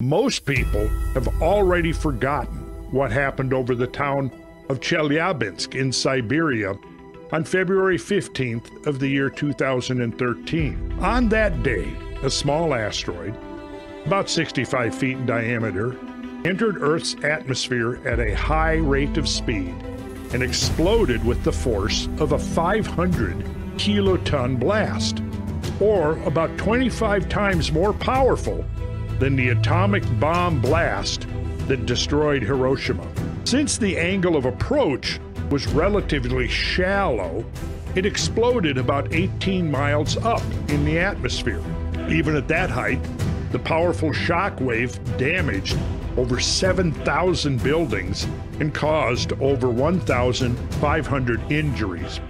Most people have already forgotten what happened over the town of Chelyabinsk in Siberia on February 15th of the year 2013. On that day, a small asteroid, about 65 feet in diameter, entered Earth's atmosphere at a high rate of speed and exploded with the force of a 500 kiloton blast, or about 25 times more powerful than the atomic bomb blast that destroyed Hiroshima. Since the angle of approach was relatively shallow, it exploded about 18 miles up in the atmosphere. Even at that height, the powerful shock wave damaged over 7,000 buildings and caused over 1,500 injuries.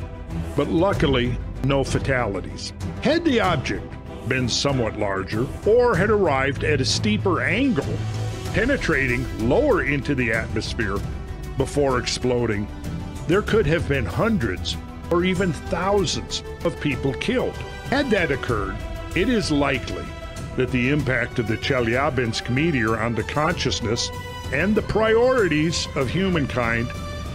But luckily, no fatalities. Had the object been somewhat larger or had arrived at a steeper angle, penetrating lower into the atmosphere before exploding, there could have been hundreds or even thousands of people killed. Had that occurred, it is likely that the impact of the Chelyabinsk meteor on the consciousness and the priorities of humankind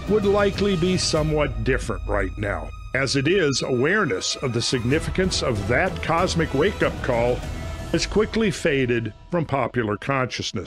would likely be somewhat different right now. As it is, awareness of the significance of that cosmic wake up call has quickly faded from popular consciousness.